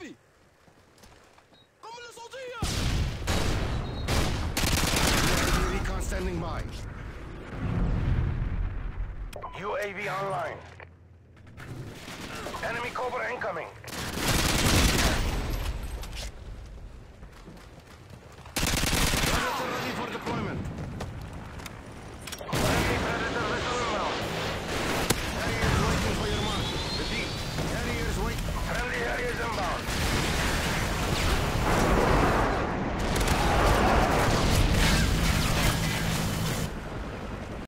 خبي قنبلة صوتية UAV recon standing by. UAV online. Enemy Cobra incoming.